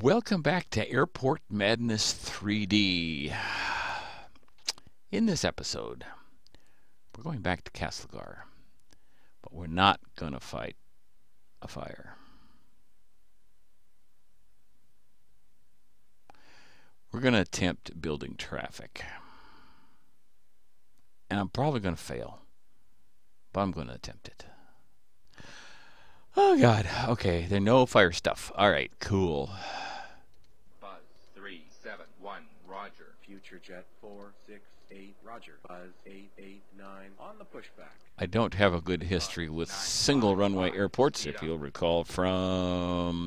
Welcome back to Airport Madness 3D. In this episode, we're going back to Castlegar, but we're not going to fight a fire. We're going to attempt building traffic. And I'm probably going to fail, but I'm going to attempt it. Oh, God. Okay, there are no fire stuff. All right, cool. Buzz 371, Roger. Future Jet 468, Roger. Buzz 889 on the pushback. I don't have a good history with single runway airports, if you'll recall from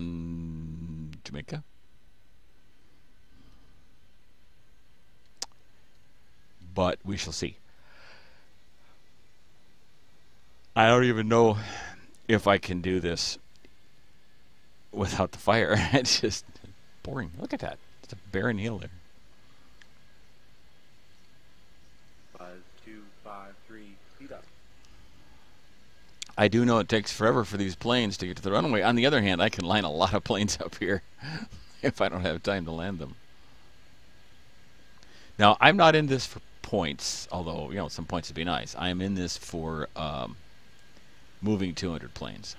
Jamaica. But we shall see. I don't even know if I can do this without the fire. it's just boring. Look at that. It's a barren hill there. Buzz 253, speed up. I do know it takes forever for these planes to get to the runway. On the other hand, I can line a lot of planes up here if I don't have time to land them. Now, I'm not in this for points, although, you know, some points would be nice. I am in this for um, moving 200 planes.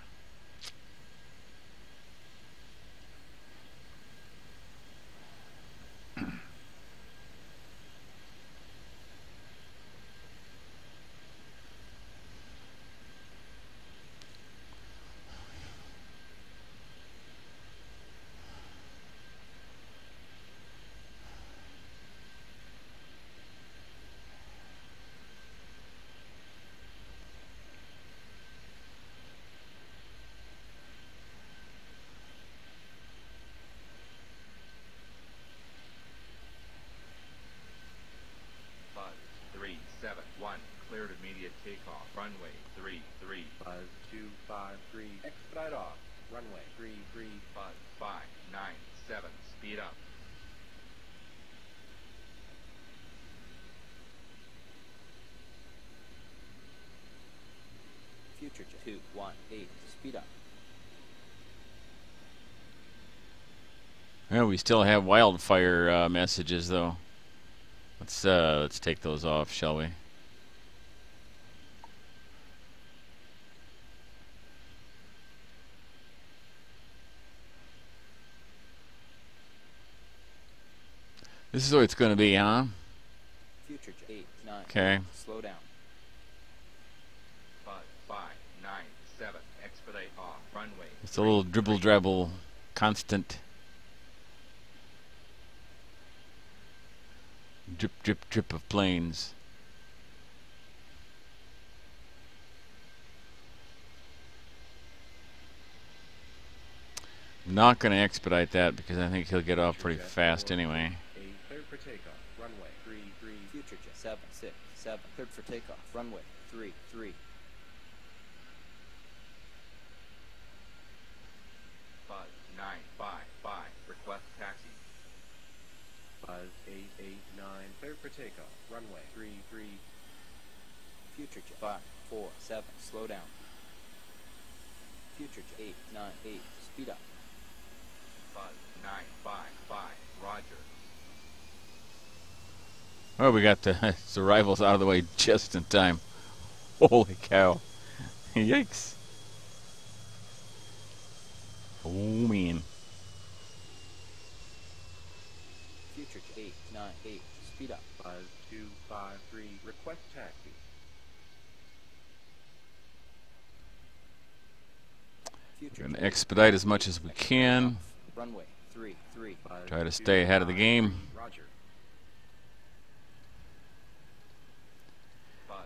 Buzz 371, cleared immediate takeoff. Runway 33. Buzz 253, expedite off. Runway 33, Buzz 597, speed up. Future Jet 218, speed up. Well, we still have wildfire uh, messages, though. Let's uh, let's take those off, shall we? This is what it's going to be, huh? Future 8, 9, Okay. slow down. Buzz 597, expedite off. Runway. It's a little dribble drabble, constant. Drip, drip, drip of planes. I'm Not going to expedite that because I think he'll get off pretty fast anyway. 468, cleared for takeoff. Runway 33, Future Jet 7, 6, 7, cleared for takeoff. Runway 3, 3. Buzz 955, request taxi. Buzz 889, cleared for takeoff. Runway 33, Future Jet 5, 4, 7, slow down. Future Jet 8, 9, 8, speed up. Buzz 955, Roger. Oh, we got the, the rivals out of the way just in time. Holy cow. Yikes. Oh, man. Future Jet 8, 9, 8, speed up. Buzz 253, request taxi. Future Gonna expedite as much as we can. Runway 3, 3. Try to stay ahead of the game.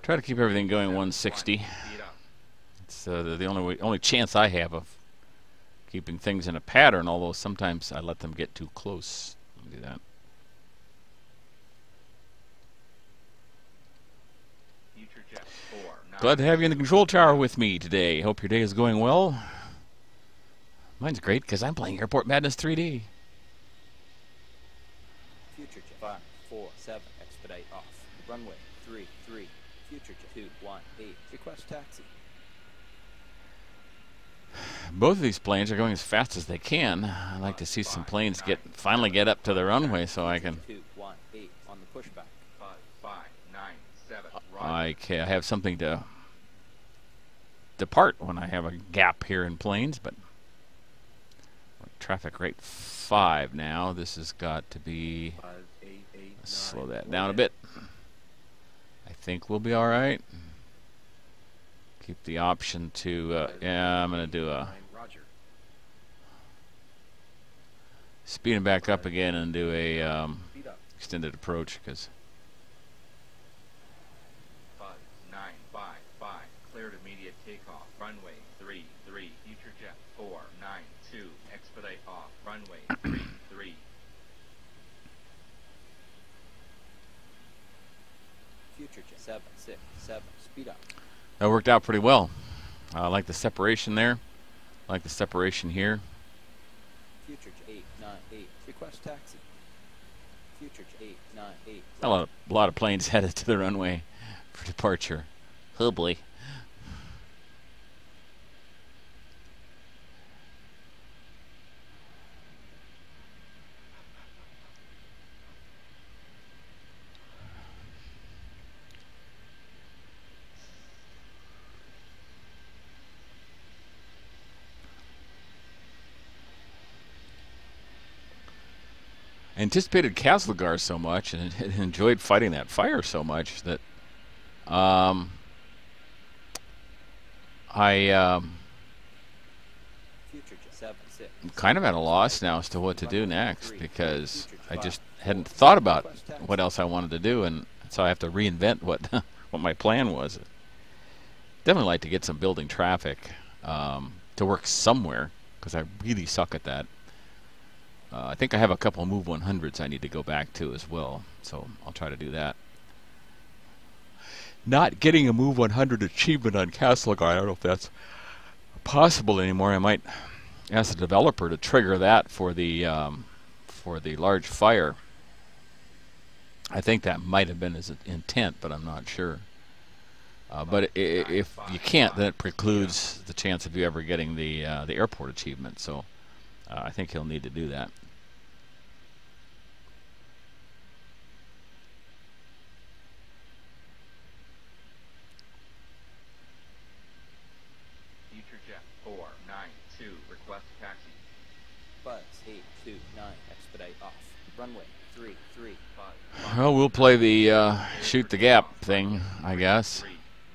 Try to keep everything going 160. It's uh, the, only way, only chance I have of keeping things in a pattern. Although sometimes I let them get too close. Let me do that. Future Jet 4. Glad to have you in the control tower with me today. Hope your day is going well. Mine's great because I'm playing Airport Madness 3D. Future Jet 5, 4, 7, expedite off. Runway 3, 3. Future Jet 2, 1, 8, request taxi. Both of these planes are going as fast as they can. I'd like to see some planes get finally get up to the runway so I can Two, one, eight on the pushback. Buzz five nine seven. Uh, Roger. I ca have something to depart when I have a gap here in planes, but traffic rate five now. This has got to be Buzz eight eight let's slow that down a bit. I think we'll be all right. Keep the option to uh, yeah. I'm gonna do a speed him back up again and do a um, extended approach because Buzz nine five five. Cleared immediate takeoff. Runway three three. Future jet four nine two. Expedite off. Runway three three. Future jet seven, six, seven. Speed up. that worked out pretty well. I like the separation there. I like the separation here. Future jet eight, nine, eight. Request taxi. Future jet eight, nine, eight. A lot of, a lot of planes headed to the runway for departure. Oh boy. I anticipated Castlegar so much and enjoyed fighting that fire so much that um, I um, Future jet seven, six. I'm kind of at a loss now as to what to do next because I just hadn't thought about what else I wanted to do, and so I have to reinvent what what my plan was. Definitely like to get some building traffic um, to work somewhere because I really suck at that. Uh, I think I have a couple Move 100s I need to go back to as well, so I'll try to do that. Not getting a Move 100 achievement on Castlegar, I don't know if that's possible anymore. I might ask the developer to trigger that for the um, for the large fire. I think that might have been his intent, but I'm not sure. Uh, but if you can't, then it precludes the chance of you ever getting the uh, the airport achievement. So uh, I think he'll need to do that. Future jet four nine two. Request taxi. Buzz eight, two, nine. Expedite off. Runway three, three. Five Well, we'll play the uh, shoot the gap thing, I guess. three.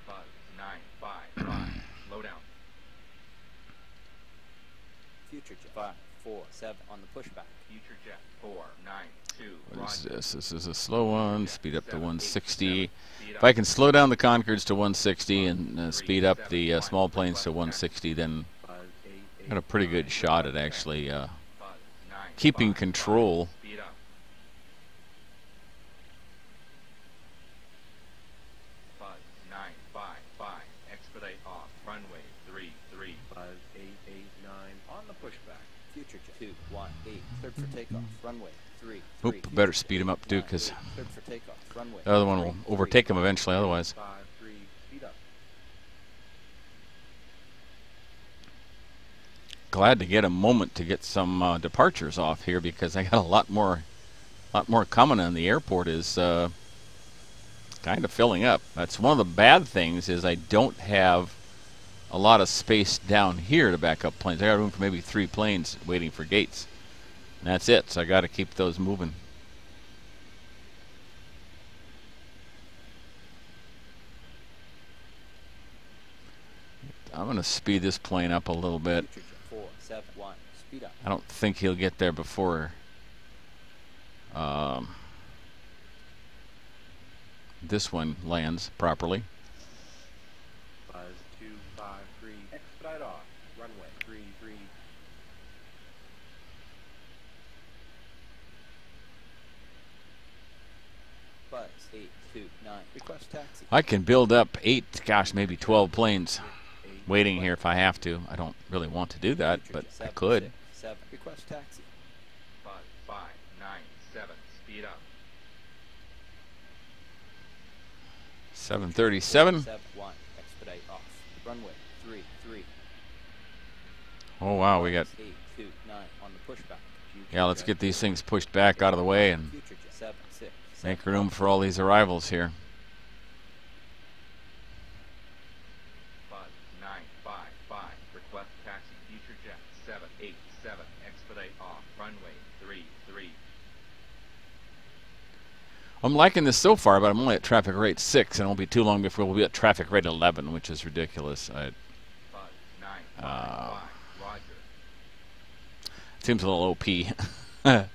Buzz nine five five. Slow down. Future jet five, four, seven on the pushback. Future jet four nine two. What is this? This is a slow one. Speed up to 160. If I can slow down the Concordes to 160 and uh, speed up the uh, small planes to 160, then Buzz eight eight. I got a pretty good shot at actually uh, keeping control. five. Speed up. Buzz nine five five. Expedite off. Runway three three. Buzz eight eight nine. On the pushback. Future jet two, one, eight. Cleared for takeoff. Runway three, Oop, three. better speed him up too, nine, 'cause eight. Cleared for takeoff. Runway. the other one will three, three. overtake him eventually. Otherwise, Five three. Speed up. Glad to get a moment to get some uh, departures off here because I got a lot more, lot more coming, and the airport is uh, kind of filling up. That's one of the bad things is I don't have a lot of space down here to back up planes. I got room for maybe three planes waiting for gates. And that's it. So I got to keep those moving. I'm going to speed this plane up a little bit. Future jet four, seven, one. Speed up. I don't think he'll get there before um, this one lands properly. Buzz two five three. Expedite off. Runway three three. Buzz eight, two, nine. Request taxi. I can build up eight, gosh, maybe 12 planes. Waiting here if I have to. I don't really want to do that, but I could. seven. Request taxi. Buzz five nine seven. Speed up. 737. Seven, one. Expedite off. Runway three, three. Oh wow, we got. Eight, two, nine on the pushback. Yeah, let's get these things pushed back out of the way and Future jet seven, six, make room for all these arrivals here. Buzz nine five five. Request taxi. Future jet seven eight seven. Expedite off. Runway three three. I'm liking this so far, but I'm only at traffic rate six, and it won't be too long before we'll be at traffic rate 11, which is ridiculous. I, Buzz nine Uh, five. Roger. seems a little OP.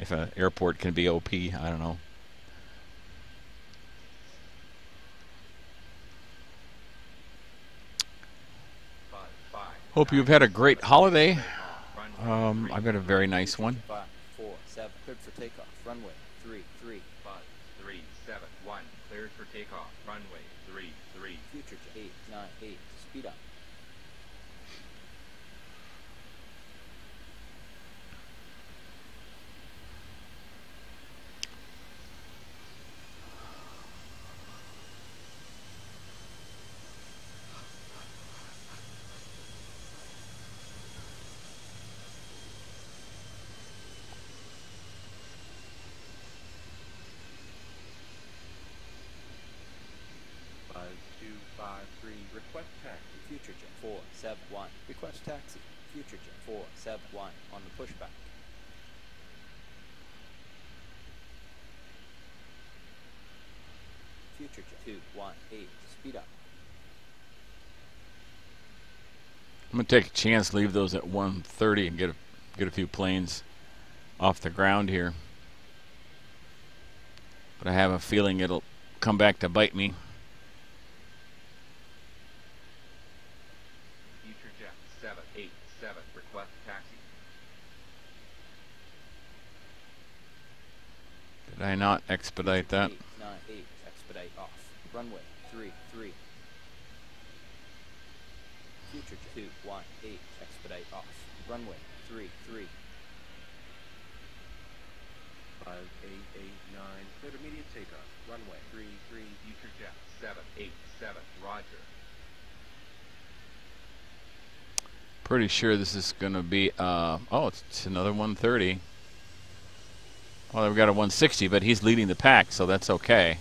if an airport can be OP, I don't know. Buzz five. Hope you've had a great holiday. Um, I've got a very nice one. Five, four, seven. Cleared for takeoff. Runway three, three. Buzz three seven one. Cleared for takeoff. Runway three three. Future jet eight, nine, eight. Speed up. Buzz two five three. Request taxi. Future jet four, seven, one. Taxi. Future jet four, seven, one on the pushback. Future jet two, one, eight. Speed up. I'm gonna take a chance, leave those at 130, and get a, get a few planes off the ground here. But I have a feeling it'll come back to bite me. Future jet seven eight seven. Request taxi. Did I not expedite that? Eight, nine, eight. Expedite off. Runway three, three. Future jet two, one, eight. Expedite off. Runway three, three. Buzz eight eight nine. Cleared immediate takeoff. Runway three three. Future jet seven eight seven. Roger. Pretty sure this is gonna be. Uh, oh, it's, it's another 130. Well, we've got a 160, but he's leading the pack, so that's okay.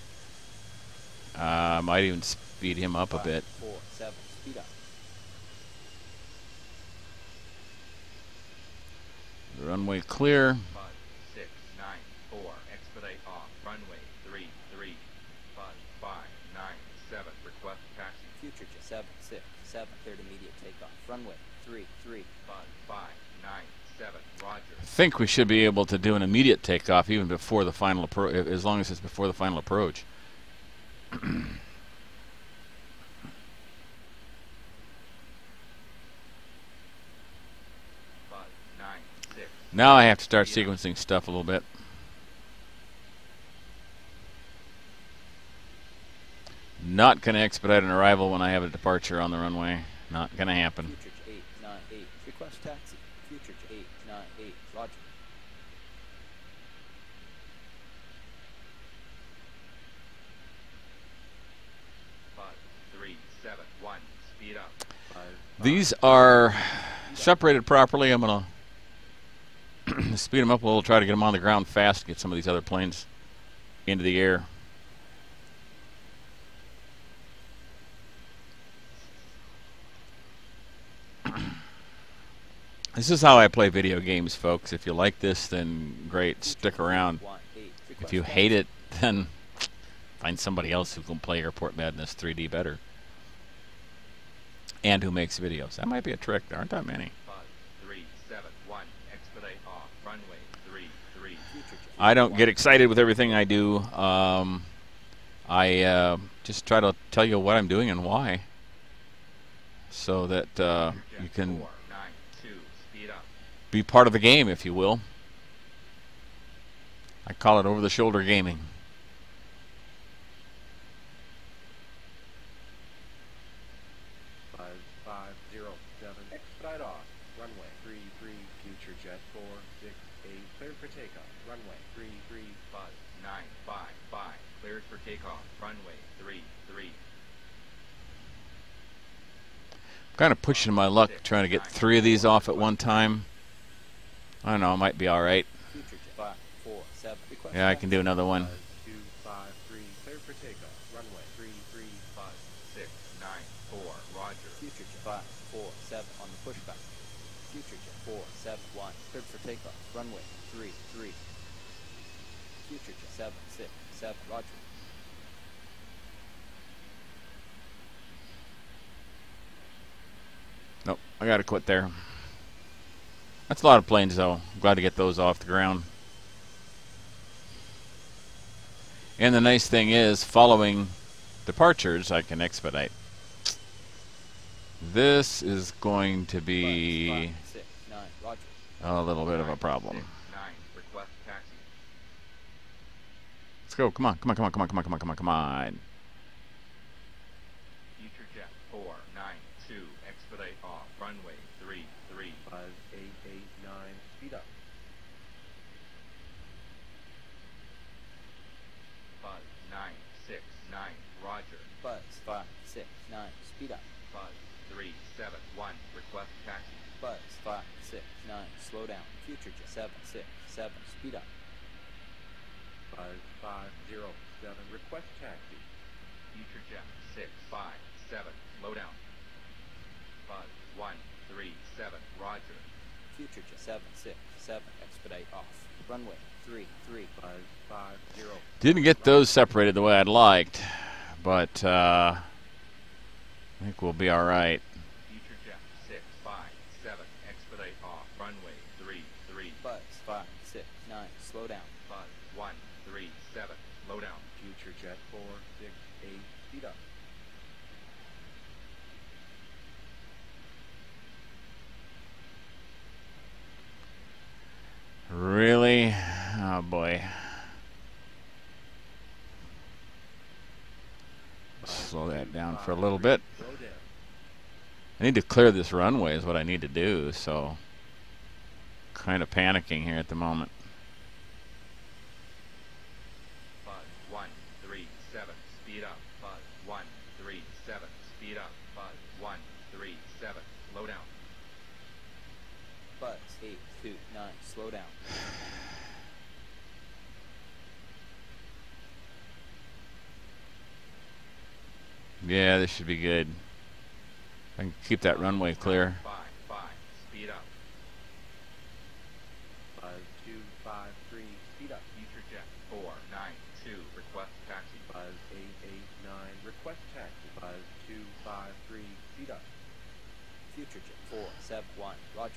Uh, might even speed him up a bit. Four, seven. Speed up. The runway clear. Buzz six nine four. Expedite off. Runway three three. Buzz five nine seven. Request taxi. Future jet seven, six, seven. Cleared immediate takeoff. Runway three, three. Buzz five nine seven. Roger. I think we should be able to do an immediate takeoff even before the final approach, as long as it's before the final approach. Now I have to start sequencing stuff a little bit. Not going to expedite an arrival when I have a departure on the runway. Not going to happen. Eight, nine, eight. Request taxi. Future jet eight, nine, eight. Roger. Buzz three seven one. Speed up. Buzz These are separated properly. I'm going to speed them up a little, try to get them on the ground fast, get some of these other planes into the air. This is how I play video games, folks. If you like this, then great, stick around. If you hate it, then find somebody else who can play Airport Madness 3D better. And who makes videos. That might be a trick. There aren't that many. I don't get excited with everything I do. Um, I uh, just try to tell you what I'm doing and why. So that uh, you can. Be part of the game, if you will. I call it over the shoulder gaming. Buzz five zero seven. Expedite off. Runway three three. Future jet four six eight. Cleared for takeoff. Runway three three. Buzz nine five five. Cleared for takeoff. Runway three three. Kind of pushing my luck trying to get three of these off at one time. I don't know, it might be all right. Five four seven. Yeah, I can do another one. Buzz two five three, clear for takeoff. Runway three three. Buzz six nine four. Roger. Future jet. Five, four, seven on the pushback. Future jet. Four, seven, one. Cleared for takeoff. Runway three, three. Future jet. Seven, six, seven. Roger. Nope, I gotta quit there. That's a lot of planes though. I'm glad to get those off the ground. And the nice thing is, following departures, I can expedite. This is going to be a little bit of a problem. six, nine. Request taxi. Let's go. Come on, come on, come on, come on, come on, come on, come on, come on. Future jet four nine two. Expedite off. Runway three three. Buzz eight eight nine. Speed up. Buzz nine six nine. Roger. Buzz five, six, nine. Speed up. Buzz three seven one. Request taxi. Buzz five, six, nine. Slow down. Future jet. Seven, six, seven. Speed up. Buzz five zero seven. Request taxi. Future jet six five seven. Slow down. Buzz one three seven. Roger. Future jet. Seven, six, seven. Expedite off. Runway three, three. Buzz five zero. Didn't get those separated the way I'd liked, but uh, I think we'll be all right. Future jet six five seven. Expedite off. Runway three three. Buzz five, six, nine. Slow down. Buzz one three seven. Slow down. Future jet four six eight. Speed up. Really? Oh boy. Slow that down for a little bit. I need to clear this runway is what I need to do, so kind of panicking here at the moment. Buzz one three seven. Speed up. Buzz one three seven. Speed up. Buzz one three seven. Slow down. Buzz eight, two, nine. Slow down. Yeah, this should be good. I can keep that runway clear. Five five. Speed up. Buzz two five three. Speed up. Future jet four nine two. Request taxi. Buzz eight eight nine. Request taxi. Buzz two five three. Speed up. Future jet four, seven, one. Roger.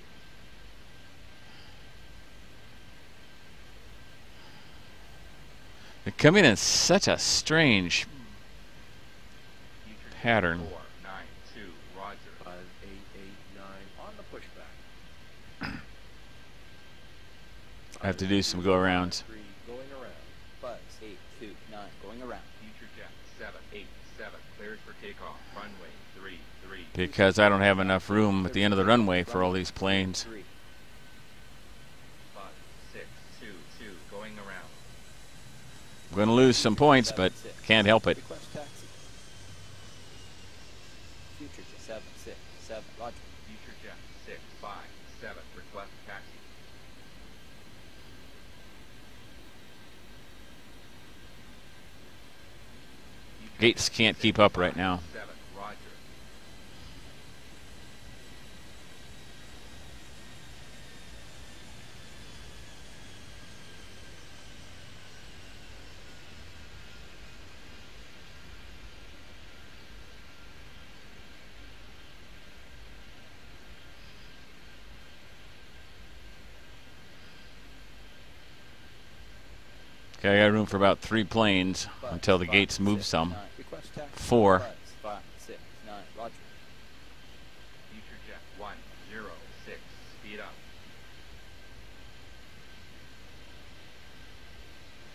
They're coming in such a strange pattern. Four nine two. Roger. Buzz eight eight nine. On the pushback. I have to do some go-arounds. Going around. Buzz eight, two, nine. Going around. Future jet seven eight seven. Cleared for takeoff. Runway three three. because I don't have enough room at the end of the runway for all these planes. Three. Buzz six two two. Going around. I'm going to lose some points, but can't help it. Request taxi. Future jet seven, six, seven. Roger. Future jet six five seven. Request taxi. Future Gates can't keep up right now. Okay, I got room for about three planes until the gates move some. Four. Buzz five, six, nine. Roger. Future jet one zero six. Speed up.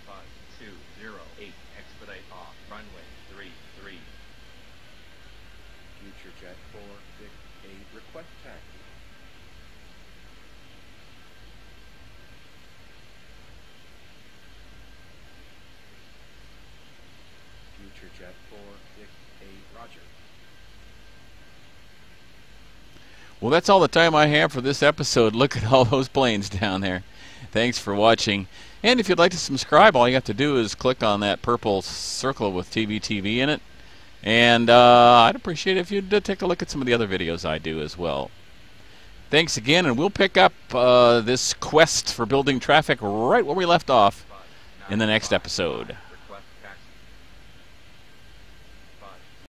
Buzz two zero eight. Expedite off. Runway three three. Future jet four six eight. Request taxi. Future jet four six eight. Well, that's all the time I have for this episode. Look at all those planes down there. Thanks for watching. And if you'd like to subscribe, all you have to do is click on that purple circle with TVTV in it. And uh, I'd appreciate it if you'd uh, take a look at some of the other videos I do as well. Thanks again, and we'll pick up uh, this quest for building traffic right where we left off in the next episode.